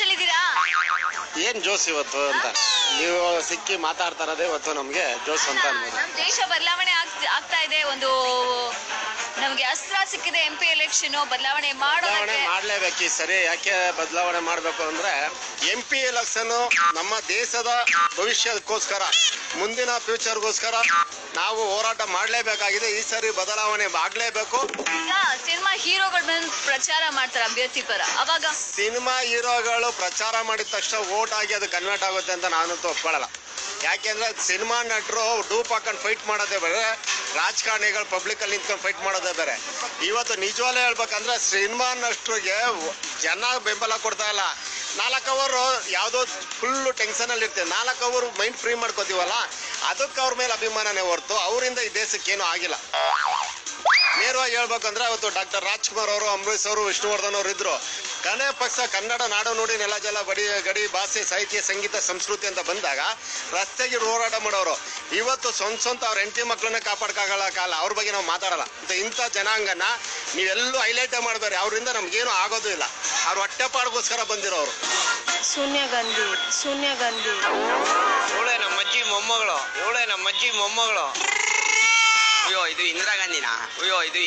ಜೋಶಲ್ಲಿದ್ದೀರಾ ಏನ್ ಜೋಸ್ ಇವತ್ತು ಅಂತ? ನೀವು ಸಿಕ್ಕಿ ಮಾತಾಡ್ತಾ ಇರೋದೇ ಇವತ್ತು ನಮ್ಗೆ ಜೋಸ್ ಅಂತ ಅನ್ಬೋದು. ನಮ್ ದೇಶ ಬದಲಾವಣೆ ಆಗ್- ಆಗ್ತಾ ಇದೆ. ಒಂದು ನಮ್ಗೆ ಅಸ್ತ್ರ ಸಿಕ್ಕಿದೆ ಎಂ ಪಿ ಎಲೆಕ್ಷನ್ ಬದಲಾವಣೆ ಬದಲಾವಣೆ ಮಾಡೋದಕ್ಕೆ ಮಾಡ್ಲೇಬೇಕು ಈ ಸರಿ. ಯಾಕೆ ಬದಲಾವಣೆ ಮಾಡ್ಬೇಕು ಅಂದ್ರೆ ಎಂ ಪಿ ಎಲೆಕ್ಷನ್ ನಮ್ಮ ದೇಶದ ಭವಿಷ್ಯಕ್ಕೋಸ್ಕರ ಮುಂದಿನ ಫ್ಯೂಚರ್ಗೋಸ್ಕರ ನಾವು ಹೋರಾಟ ಮಾಡ್ಲೇಬೇಕಾಗಿದೆ. ಈ ಸರಿ ಬದಲಾವಣೆ ಆಗ್ಲೇಬೇಕು. ಈಗ ಪ್ರಚಾರ ಮಾಡ್ತಾರೆ ಅಭ್ಯರ್ಥಿ ಪರ. ಅವಾಗ ಸಿನಿಮಾ ಹೀರೋಗಳು ಪ್ರಚಾರ ಮಾಡಿದ ತಕ್ಷಣ ಓಟ್ ಆಗಿ ಅದು ಕನ್ವರ್ಟ್ ಆಗುತ್ತೆ ಅಂತ ನಾನಂತೂ ಒಪ್ಕೊಳ್ಳಲ್ಲ. ಯಾಕೆಂದ್ರೆ ಸಿನಿಮಾ ನಟರು ಡೂಪ್ ಹಾಕೊಂಡು ಫೈಟ್ ಮಾಡೋದೇ ಬೇರೆ, ರಾಜಕಾರಣಿಗಳು ಪಬ್ಲಿಕ್ ಅಲ್ಲಿ ನಿಂತ್ಕೊಂಡು ಫೈಟ್ ಮಾಡೋದೇ ಬೇರೆ. ಇವತ್ತು ನಿಜವಾಗ್ಲೂ ಹೇಳ್ಬೇಕಂದ್ರೆ ಸಿನಿಮಾ ನಟರಿಗೆ ಜನ ಬೆಂಬಲ ಕೊಡ್ತಾ ಇಲ್ಲ. ನಾಲ್ಕು ಅವರು ಯಾವುದೋ ಫುಲ್ ಟೆನ್ಷನ್ ಅಲ್ಲಿ ಇರ್ತೀವಿ. ನಾಲ್ಕು ಅವರು ಮೈಂಡ್ ಫ್ರೀ ಮಾಡ್ಕೋತೀವಲ್ಲ, ಅದಕ್ಕೆ ಅವ್ರ ಮೇಲೆ ಅಭಿಮಾನನೇ ಹೊರತು, ಅವರಿಂದ ಈ ದೇಶಕ್ಕೇನೂ ಆಗಿಲ್ಲ. ನೇರವಾಗಿ ಹೇಳ್ಬೇಕಂದ್ರೆ ಅವತ್ತು ಡಾಕ್ಟರ್ ರಾಜ್ಕುಮಾರ್ ಅವರು ಅಂಬರೀಶ್ ಅವರು ವಿಷ್ಣುವರ್ಧನ್ ಅವರು ಇದ್ರು. ಕನೆ ಪಕ್ಷ ಕನ್ನಡ ನಾಡು ನುಡಿ ನೆಲ ಜಲ ಬಡಿ ಗಡಿ ಭಾಷೆ ಸಾಹಿತ್ಯ ಸಂಗೀತ ಸಂಸ್ಕೃತಿ ಅಂತ ಬಂದಾಗ ರಸ್ತೆಗೆ ಹೋರಾಟ ಮಾಡೋರು. ಇವತ್ತು ಸ್ವಂತ ಸ್ವಂತ ಅವ್ರ ಹೆಂಡತಿ ಮಕ್ಕಳನ್ನ ಕಾಪಾಡ್ಕಾಗಲ್ಲ ಕಾಲ. ಅವ್ರ ಬಗ್ಗೆ ನಾವು ಮಾತಾಡಲ್ಲ. ಅಂತ ಇಂಥ ಜನಾಂಗನ ನೀವೆಲ್ಲೂ ಹೈಲೈಟ್ ಮಾಡಬೇಡಿ ಅವರಿಂದ ನಮ್ಗೇನು ಆಗೋದು ಇಲ್ಲ. ಅವ್ರ ಹೊಟ್ಟೆಪಾಡ್ಗೋಸ್ಕರ ಬಂದಿರೋರು. ಶೂನ್ಯ ಗಾಂಧಿ ಶೂನ್ಯ ಗಾಂಧಿ. ಇವಳೆ ನಮ್ಮ ಅಜ್ಜಿ ಮೊಮ್ಮಗಳು. ಇವಳೆ ನಮ್ಮ ಅಜ್ಜಿ ಮೊಮ್ಮಗಳು. ಅಯ್ಯೋ ಇದು ಇಂದಿರಾ ಗಾಂಧಿನಾ ಅಯ್ಯೋ ಇದು